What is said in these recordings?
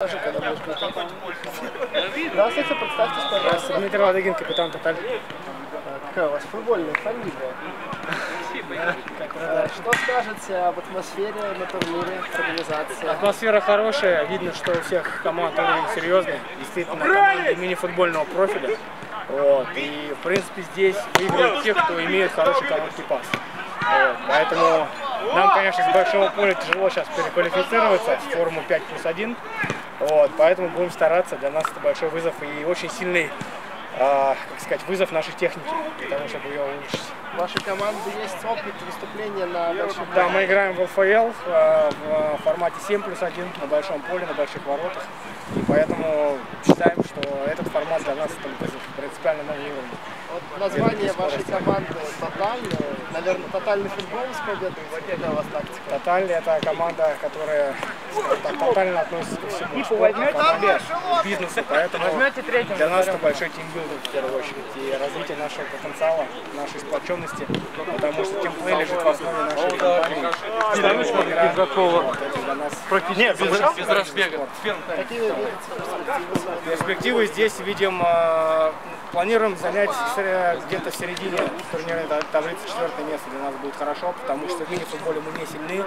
Здравствуйте, представьтесь, пожалуйста. Дмитрий Ладыгин, капитан Тоталь. Какая у вас футбольная фамилия? Да, Что скажете об атмосфере на турнире, организации? Атмосфера хорошая, видно, что у всех команд уровень серьезный, действительно команды мини-футбольного профиля. Вот. И в принципе здесь выигрывают те, кто имеет хороший короткий пас. Вот. Поэтому нам, конечно, с большого поля тяжело сейчас переквалифицироваться в форму 5 плюс 1. Вот. Поэтому будем стараться. Для нас это большой вызов и очень сильный а, как сказать, вызов нашей техники, для того, чтобы ее улучшить. Вашей команды есть опыт выступления на больших Да, мы играем в ЛФЛ э, в формате 7 плюс 1 на большом поле, на больших воротах. И поэтому считаем, что этот формат для нас вызов принципиально новый уровень. Вот название вашей команды «Тоталь», наверное, «Тотальный футбол» победой. Какая у вас тактика? Тоталь это команда, которая так, тотально относится ко всему спорту, команде, бизнесу, поэтому для нас это большой тимбилдинг в первую очередь и развитие нашего потенциала, нашей сплоченности, потому что тимплей лежит в основе нашей компании. Вот, это для нас Нет, без, без разбега. Перспективы? Здесь видим, э, планируем занять сре- где-то в середине турнирной та- таблицы четвертое место для нас будет хорошо, потому что в мини-футболе мы не сильны.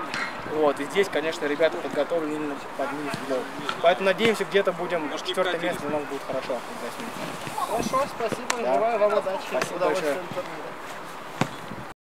Вот, и здесь, конечно, ребята подготовлены именно под мини-футбол. Поэтому надеемся, где-то будем четвертое место для нас будет хорошо. Хорошо, спасибо, Да. желаю вам удачи. Спасибо большое.